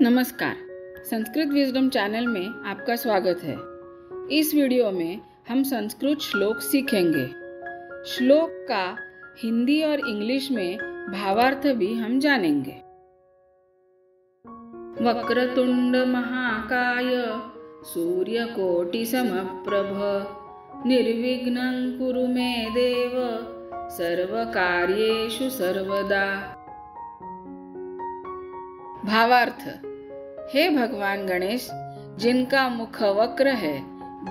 नमस्कार। Sanskrit wisdom channel में आपका स्वागत है। इस वीडियो में हम संस्कृत श्लोक सीखेंगे। श्लोक का हिंदी और इंग्लिश में भावार्थ भी हम जानेंगे। वक्रतुंड महाकाय, सूर्यकोटि समप्रभ, निर्विघ्नं कुरु मे देव, सर्वकार्येषु सर्वदा। भावार्थ। हे भगवान गणेश, जिनका मुख वक्र है,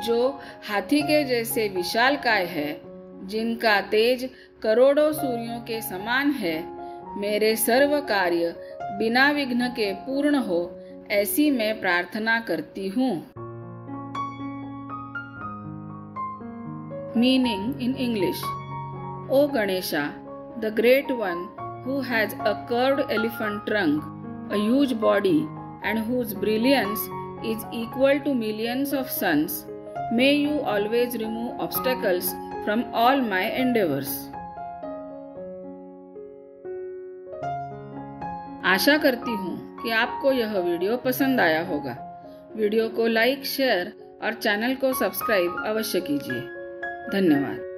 जो हाथी के जैसे विशाल काय है, जिनका तेज करोड़ों सूर्यों के समान है, मेरे सर्व कार्य बिना विघ्न के पूर्ण हो, ऐसी मैं प्रार्थना करती हूँ। Meaning in English O Ganesha the great one who has a curved elephant trunk a huge body, and whose brilliance is equal to millions of suns, may you always remove obstacles from all my endeavors. आशा करती हूँ कि आपको यह video पसंद आया होगा video को लाइक शेयर और चैनल को सब्सक्राइब अवश्य कीजिए धन्यवाद